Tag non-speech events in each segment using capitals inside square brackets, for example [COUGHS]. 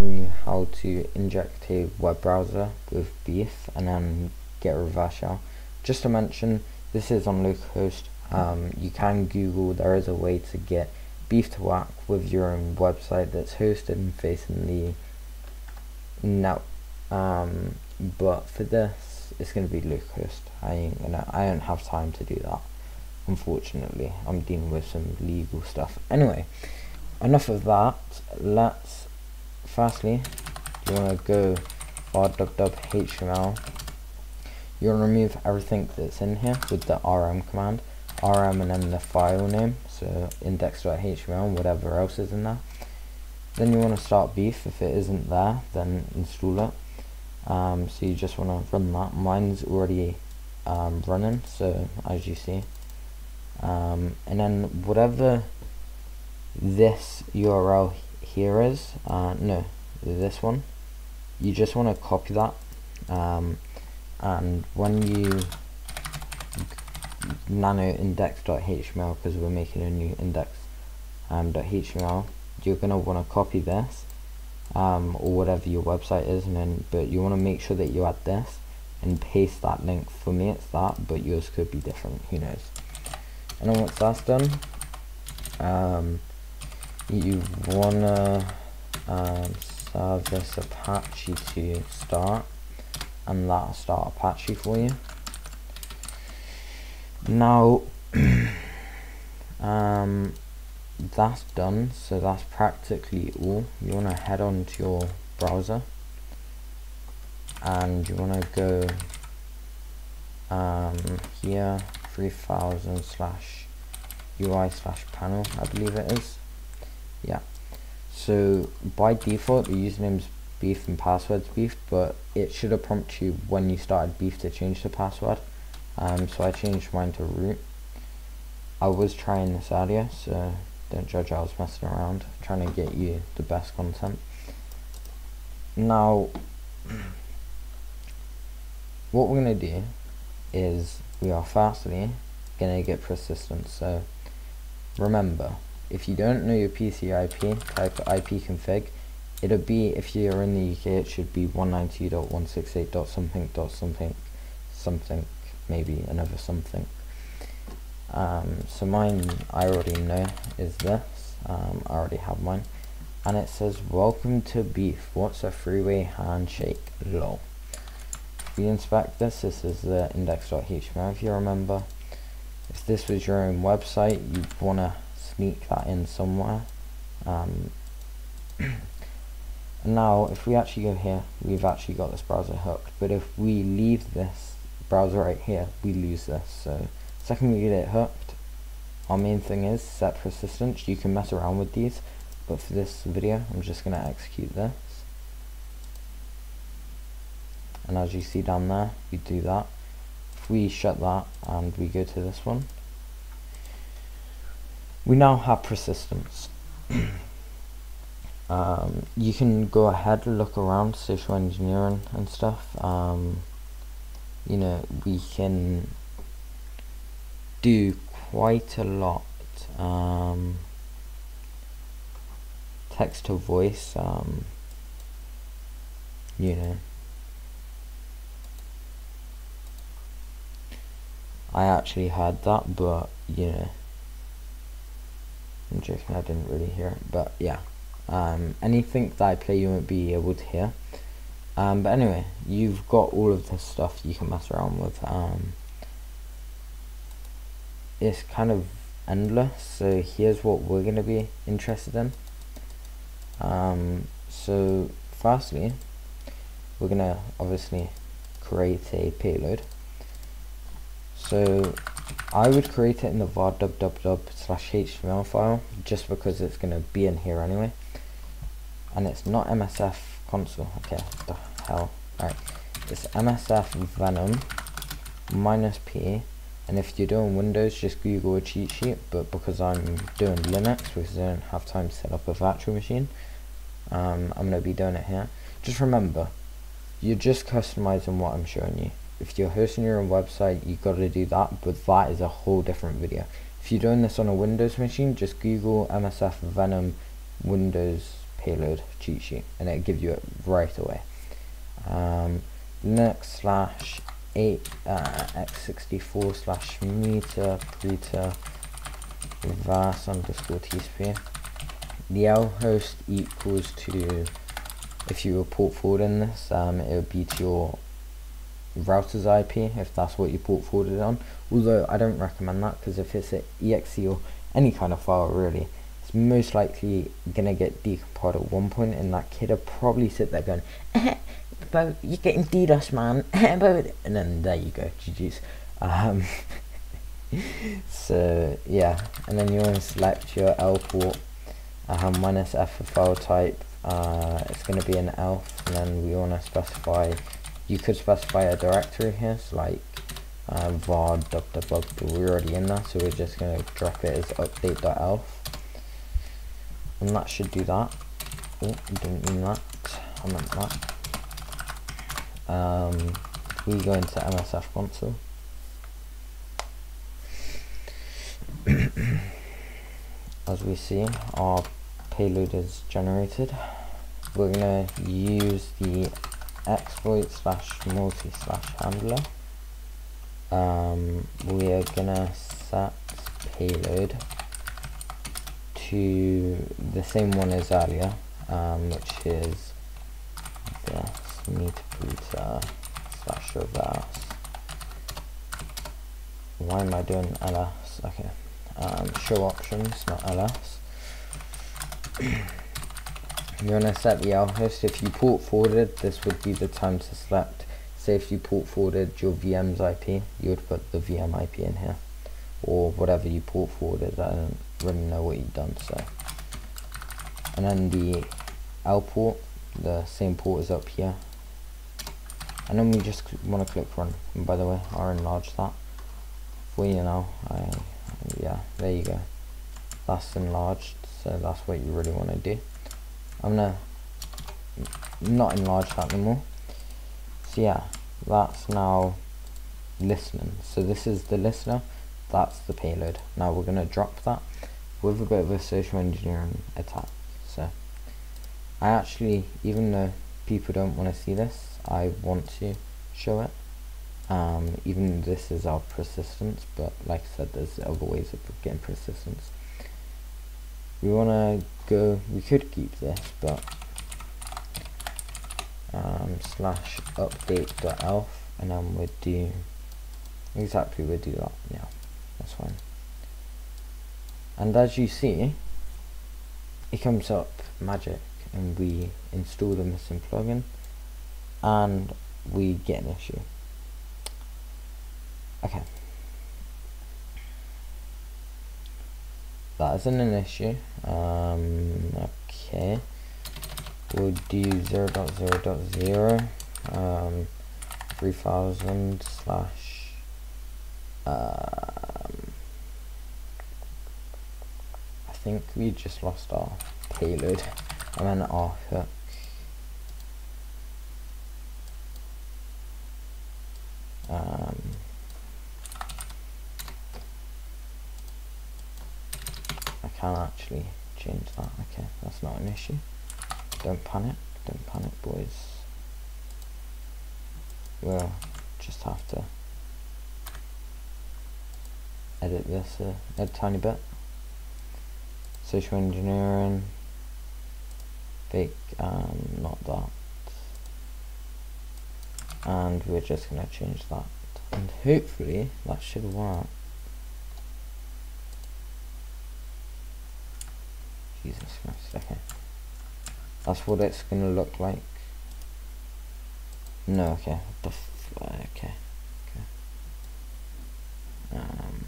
you how to inject a web browser with beef and then get reverse shell. Just to mention, this is on localhost. Um, you can Google, there is a way to get beef to work with your own website that's hosted and facing the net. Um, but for this, it's going to be localhost. I ain't gonna, I don't have time to do that. Unfortunately, I'm dealing with some legal stuff. Anyway, enough of that. Let's firstly, you want to go hdub.html. You want to remove everything that's in here with the rm command, rm and then the file name, so index.html whatever else is in there. Then you want to start beef. If it isn't there, then install it. Um, so you just want to run that. Mine's already um, running, so as you see. Um, and then whatever this URL here is, uh, no, this one, you just want to copy that. Um, and when you nano index.html because we're making a new index.html, um, you're going to want to copy this um, or whatever your website is and then but you want to make sure that you add this and paste that link. For me it's that but yours could be different. Who knows? And then once that's done um, you wanna um, this apache to start and that'll start apache for you. Now [CLEARS THROAT] um, that's done so that's practically all. You want to head on to your browser and you want to go um, here 3000 slash UI slash panel I believe it is yeah. So by default the username's beef and password's beef but it should have prompted you when you started beef to change the password. Um, so I changed mine to root. I was trying this earlier so don't judge I was messing around trying to get you the best content. Now [CLEARS THROAT] what we're going to do is we are firstly going to get persistence. So remember if you don't know your PC IP type IP config. It'll be if you're in the UK it should be 192.168. something dot something something maybe another something. Um, so mine I already know is this. Um, I already have mine. And it says welcome to beef. What's a freeway handshake? Lol. We inspect this this is the index.html if you remember. If this was your own website you'd want to sneak that in somewhere. Um, [CLEARS THROAT] now if we actually go here we've actually got this browser hooked. But if we leave this browser right here we lose this. So second we get it hooked our main thing is set persistence you can mess around with these. But for this video I'm just going to execute this. And as you see down there we do that. If we shut that and we go to this one we now have persistence. [CLEARS THROAT] Um, you can go ahead and look around social engineering and stuff. Um, you know we can do quite a lot um, text to voice um, you know. I actually had that but you know I'm joking I didn't really hear it but yeah. Um, anything that I play you won't be able to hear. Um, but anyway you've got all of this stuff you can mess around with. Um, it's kind of endless so here's what we're going to be interested in. Um, so firstly we're going to obviously create a payload. So I would create it in the var www slash html file just because it's going to be in here anyway. And it's not msf console. Okay the hell? Alright it's msf venom minus p and if you're doing Windows just Google a cheat sheet but because I'm doing Linux because I don't have time to set up a virtual machine um, I'm going to be doing it here. Just remember you're just customizing what I'm showing you if you're hosting your own website you got to do that but that is a whole different video if you're doing this on a Windows machine just Google MSF Venom Windows payload cheat sheet and it'll give you it right away. Um, Linux slash 8 uh, x64 slash meter preter vas underscore tsp. The L host equals to if you report forward in this, um, it would be to your router's IP if that's what you port forwarded on. Although I don't recommend that because if it's an exe or any kind of file really, it's most likely gonna get decompiled at one point, and that kid will probably sit there going, [LAUGHS] "But you're getting DDoS, man," [LAUGHS] But and then there you go, GG's. Um, [LAUGHS] so yeah, and then you want to select your L port, um, minus F for file type. Uh, it's going to be an ELF, and then we want to specify. You could specify a directory here, so like uh, var debug, but we're already in there, so we're just going to drop it as update.elf and that should do that. Oh, I didn't mean that. I meant that. Um, we go into MSF console. [COUGHS] As we see, our payload is generated. We're gonna use the exploit slash multi slash handler. Um, we are gonna set payload to the same one as earlier, um, which is this preter slash reverse. Why am I doing ls? Okay, um, show options, not ls. [CLEARS THROAT] you want to set the L host. If you port forwarded, this would be the time to select. Say if you port forwarded your VM's IP, you would put the VM IP in here, or whatever you port forwarded. I don't really know what you've done so and then the L port the same port is up here and then we just want to click run and by the way I'll enlarge that for you now I, yeah there you go that's enlarged so that's what you really want to do I'm gonna not enlarge that anymore so yeah that's now listening so this is the listener that's the payload now we're gonna drop that with a bit of a social engineering attack. So I actually, even though people don't want to see this, I want to show it. Um, even this is our persistence, but like I said, there's other ways of getting persistence. We want to go, we could keep this, but um, slash update.elf and then we'd do exactly we'd do that, yeah, that's fine. And as you see it comes up magic and we install the missing plugin and we get an issue. Okay that isn't an issue um, okay we'll do 0 0.0.0 um, 3000 slash I think we just lost our payload. I meant our hook. Um, I can actually change that. Okay, that's not an issue. Don't panic. Don't panic, boys. We'll just have to edit this a, a tiny bit social engineering fake um, not that and we're just gonna change that and hopefully that should work Jesus Christ okay that's what it's gonna look like. No okay the okay okay. Um.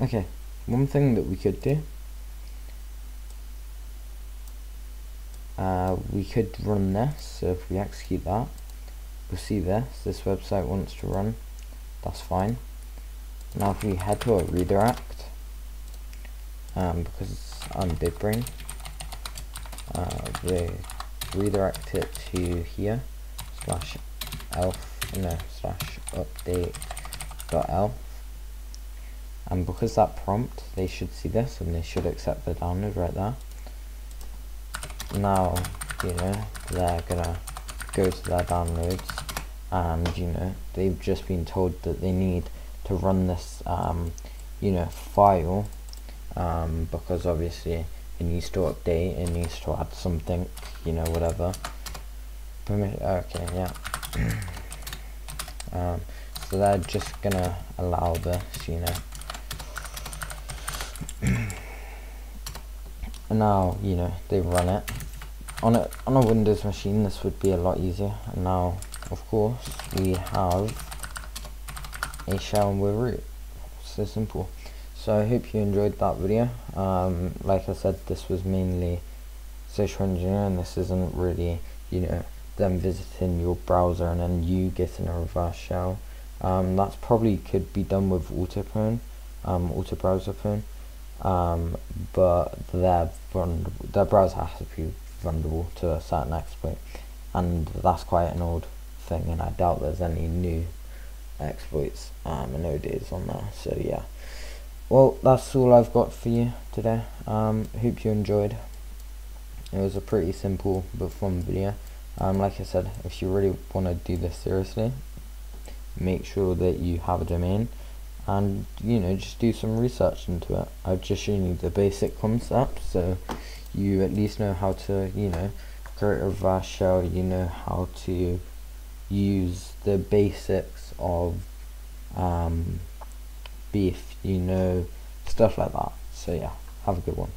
Okay, one thing that we could do, uh, we could run this, so if we execute that, we'll see this, this website wants to run, that's fine. Now if we head to a redirect, um, because I'm BigBrain, uh, we redirect it to here, slash elf, no, slash update dot elf, and because that prompt they should see this and they should accept the download right there. Now you know they're gonna go to their downloads and you know they've just been told that they need to run this um, you know file um, because obviously it needs to update it needs to add something you know whatever. Okay yeah. [COUGHS] Um, so they're just gonna allow this you know. [COUGHS] And now you know they run it. On a on a Windows machine this would be a lot easier. And now of course we have a shell with root so simple. So I hope you enjoyed that video. Um, like I said this was mainly social engineering this isn't really you know them visiting your browser and then you getting a reverse shell um, that's probably could be done with autoprone um, auto browser prone um, but their their browser has to be vulnerable to a certain exploit and that's quite an old thing and I doubt there's any new exploits um, and nowadays on there. So yeah. Well that's all I've got for you today. Um, hope you enjoyed. It was a pretty simple but fun video. Um, like I said if you really want to do this seriously make sure that you have a domain and you know just do some research into it. I've just shown you the basic concept so you at least know how to you know create a shell. You know how to use the basics of um, beef you know stuff like that. So yeah have a good one